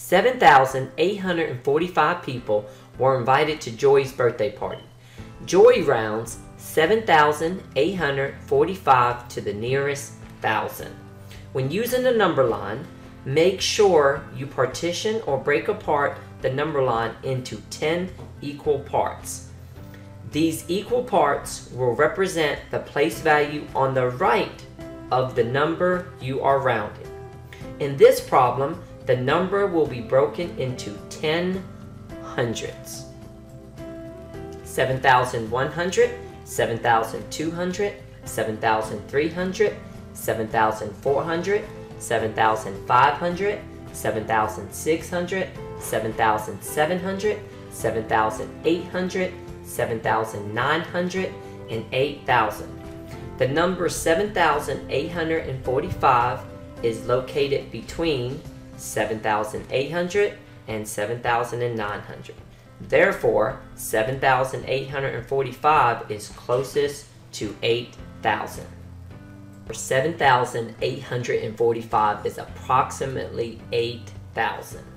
7,845 people were invited to Joy's birthday party. Joy rounds 7,845 to the nearest thousand. When using the number line, make sure you partition or break apart the number line into 10 equal parts. These equal parts will represent the place value on the right of the number you are rounding. In this problem, the number will be broken into 10 hundredths. 7,100, 7,200, 7,300, 7,400, 7,500, 7,600, 7,700, 7,800, 7,900, and 8,000. The number 7,845 is located between 7,800 and 7,900. Therefore, 7,845 is closest to 8,000. 7,845 is approximately 8,000.